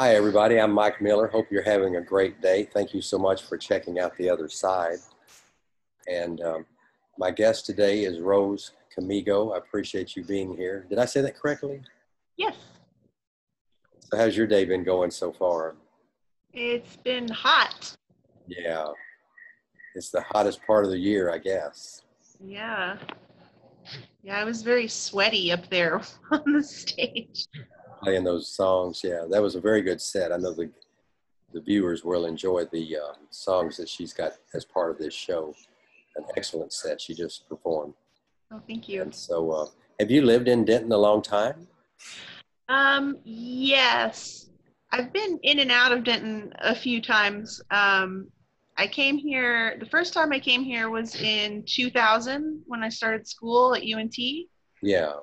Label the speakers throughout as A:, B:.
A: Hi, everybody. I'm Mike Miller. Hope you're having a great day. Thank you so much for checking out the other side. And um, my guest today is Rose Kamego. I appreciate you being here. Did I say that correctly?
B: Yes.
A: So, how's your day been going so far?
B: It's been hot.
A: Yeah, it's the hottest part of the year, I guess.
B: Yeah. Yeah, I was very sweaty up there on the stage.
A: Playing those songs, yeah, that was a very good set. I know the the viewers will enjoy the uh, songs that she's got as part of this show. An excellent set she just performed.
B: Oh, thank you.
A: And so, uh, have you lived in Denton a long time?
B: Um, yes. I've been in and out of Denton a few times. Um, I came here, the first time I came here was in 2000 when I started school at UNT.
A: Yeah.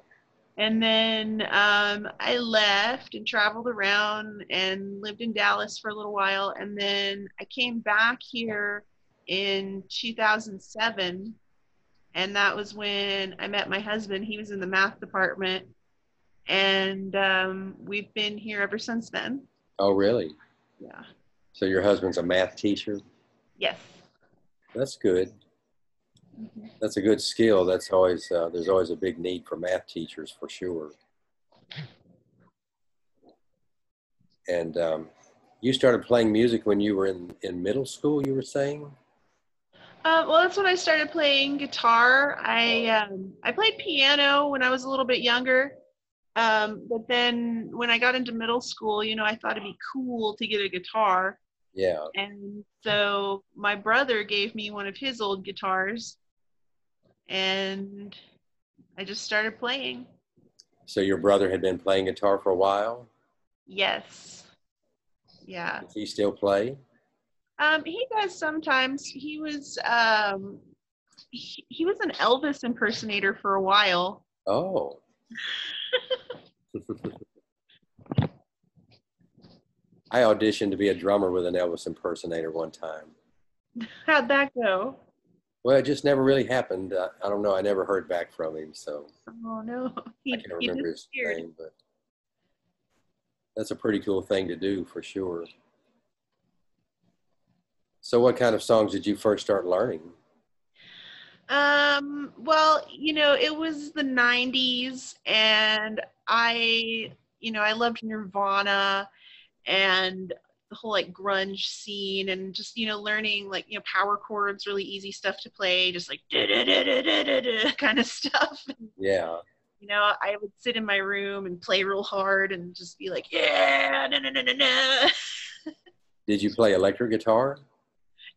B: And then um, I left and traveled around and lived in Dallas for a little while. And then I came back here in 2007. And that was when I met my husband. He was in the math department. And um, we've been here ever since then.
A: Oh, really?
B: Yeah.
A: So your husband's a math teacher?
B: Yes.
A: That's good.
B: Mhm.
A: That's a good skill. That's always uh, there's always a big need for math teachers for sure. And um, you started playing music when you were in in middle school. You were saying?
B: Uh, well, that's when I started playing guitar. I um, I played piano when I was a little bit younger, um, but then when I got into middle school, you know, I thought it'd be cool to get a guitar,
A: Yeah.
B: and so my brother gave me one of his old guitars, and I just started playing.
A: So your brother had been playing guitar for a while.
B: Yes, yeah.
A: Does he still play?
B: Um, he does sometimes. He was um, he, he was an Elvis impersonator for a while.
A: Oh. I auditioned to be a drummer with an Elvis impersonator one time.
B: How'd that go?
A: Well, it just never really happened. Uh, I don't know. I never heard back from him, so
B: Oh no, he,
A: I can't
B: he
A: remember his name. But that's a pretty cool thing to do for sure. So, what kind of songs did you first start learning?
B: Um, well, you know, it was the 90s and I, you know, I loved Nirvana and the whole like grunge scene and just, you know, learning like, you know, power chords, really easy stuff to play, just like kind of stuff.
A: Yeah.
B: You know, I would sit in my room and play real hard and just be like, yeah, na na na na na.
A: Did you play electric guitar?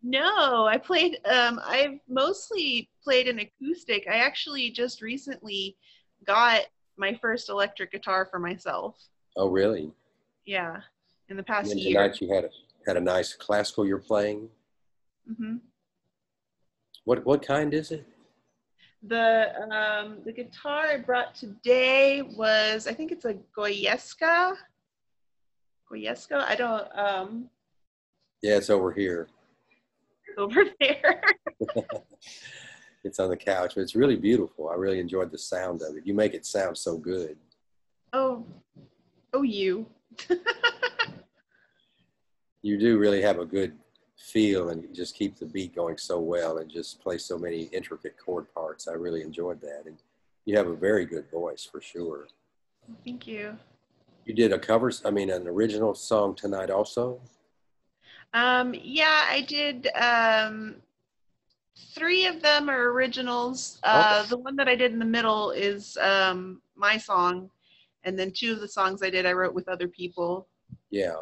B: No, I played. Um, I've mostly played an acoustic. I actually just recently got my first electric guitar for myself.
A: Oh, really?
B: Yeah, in the past
A: And
B: year.
A: tonight you had a had a nice classical you're playing.
B: hmm
A: What what kind is it?
B: The um, the guitar I brought today was I think it's a Goyeska. Goyeska. I don't. Um,
A: Yeah, it's over here.
B: over there.
A: It's on the couch, but it's really beautiful. I really enjoyed the sound of it. You make it sound so good.
B: oh, oh, you.
A: You do really have a good feel and just keep the beat going so well and just play so many intricate chord parts. I really enjoyed that. And you have a very good voice for sure.
B: Thank you.
A: You did a cover, I mean, an original song tonight also.
B: Um, yeah, I did. Um, three of them are originals. Uh,
A: Oh.
B: The one that I did in the middle is um, my song, and then two of the songs I did I wrote with other people.
A: Yeah.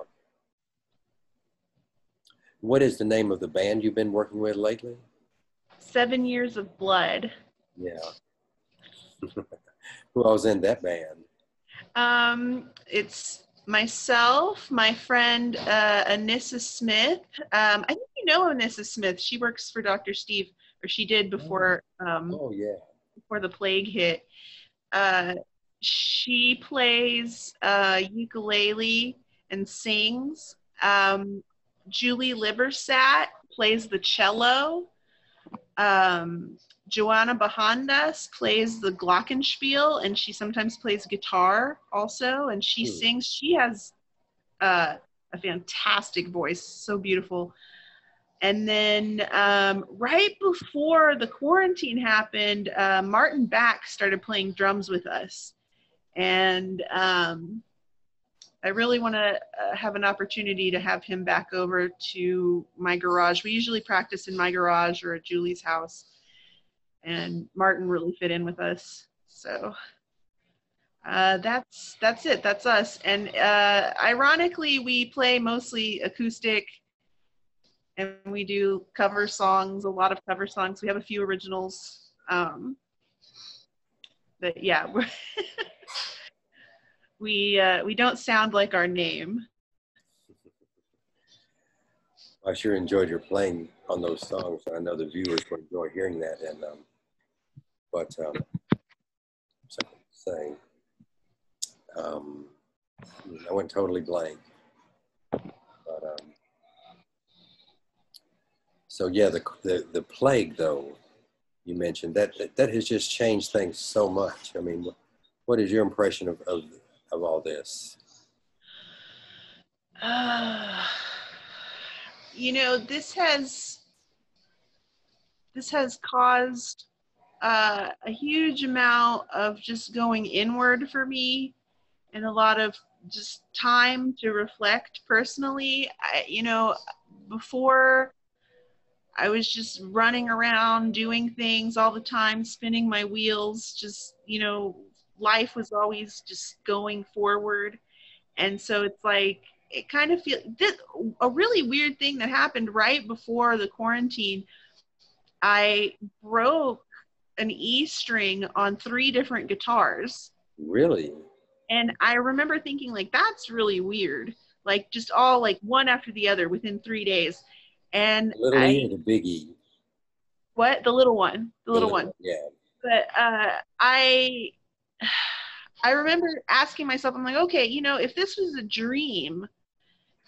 A: What is the name of the band you've been working with lately?
B: Seven Years of Blood.
A: Yeah. Who was in that band?
B: Um, it's myself, my friend uh, Anissa Smith. Um, I think you know Anissa Smith. She works for Dr. Steve, or she did before um,
A: Oh, yeah.
B: before the plague hit. Uh, she plays uh, ukulele and sings. Um, Julie Liversat plays the cello. Um, Joanna Bahandas plays the glockenspiel, and she sometimes plays guitar also, and she
A: Hmm.
B: sings. She has uh, a fantastic voice, so beautiful. And then um, right before the quarantine happened, uh, Martin Back started playing drums with us. And um, I really want to uh, have an opportunity to have him back over to my garage. We usually practice in my garage or at Julie's house. And Martin really fit in with us. So uh, that's that's it. That's us. And uh, ironically, we play mostly acoustic and we do cover songs, a lot of cover songs. We have a few originals. Um, but yeah, we uh, we don't sound like our name.
A: I sure enjoyed your playing on those songs. I know the viewers will enjoy hearing that. And um, but um, saying, um, I went totally blank. But um, so yeah, the, the, the plague though, you mentioned that, that, has just changed things so much. I mean, what is your impression of, of, of all this?
B: Uh, you know, this has, this has caused uh, a huge amount of just going inward for me and a lot of just time to reflect personally. I, you know, before I was just running around doing things all the time, spinning my wheels, just, you know, life was always just going forward. And so it's like, it kind of feels a really weird thing that happened right before the quarantine. I broke an E string on three different guitars.
A: Really?
B: And I remember thinking, like, that's really weird. Like, just all like one after the other within three days. And
A: little I, E the big E?
B: What? The little one. The, the little, little, one.
A: Yeah.
B: But uh, I I remember asking myself, I'm like, okay, you know, if this was a dream,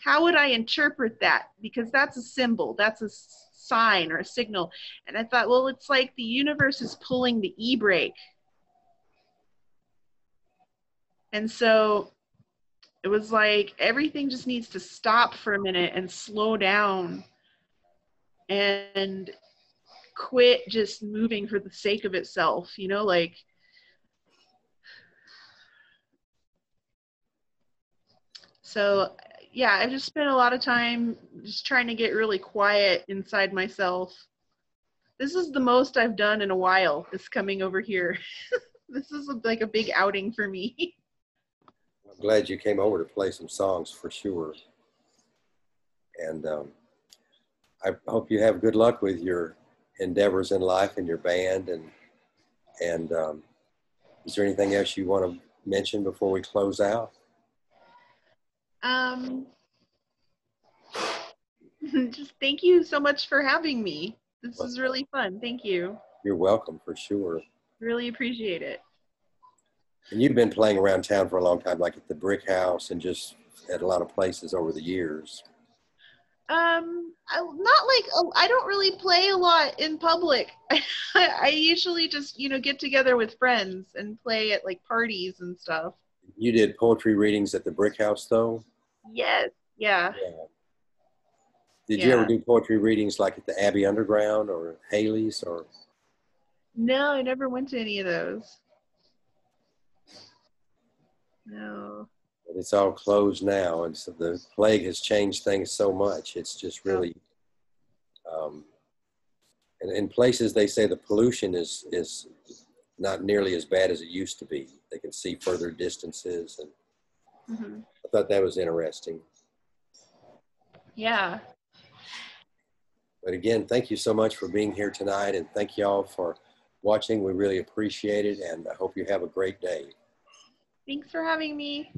B: how would I interpret that? Because that's a symbol, that's a sign or a signal. And I thought, well, it's like the universe is pulling the e brake. And so it was like everything just needs to stop for a minute and slow down and quit just moving for the sake of itself, you know, like so yeah, I've just spent a lot of time just trying to get really quiet inside myself. This is the most I've done in a while, is coming over here. this is like a big outing for me.
A: I'm glad you came over to play some songs for sure. And um, I hope you have good luck with your endeavors in life and your band. And and um, is there anything else you want to mention before we close out?
B: Um, just thank you so much for having me. This is really fun. Thank you.
A: You're welcome for sure.
B: Really appreciate it.
A: And you've been playing around town for a long time, like at the Brick House and just at a lot of places over the years.
B: Um, I, not like oh, I don't really play a lot in public. I, I usually just you know get together with friends and play at like parties and stuff.
A: You did poetry readings at the Brick House, though.
B: Yes. Yeah. yeah.
A: Did yeah. you ever do poetry readings like at the Abbey Underground or Hailey's or?
B: No, I never went to any of those. No
A: it's all closed now, and so the plague has changed things so much. It's just really, um, and in places they say the pollution is is not nearly as bad as it used to be. They can see further distances, and mm-hmm. I thought that was interesting.
B: Yeah.
A: But again, thank you so much for being here tonight, and thank you all for watching. We really appreciate it, and I hope you have a great day.
B: Thanks for having me.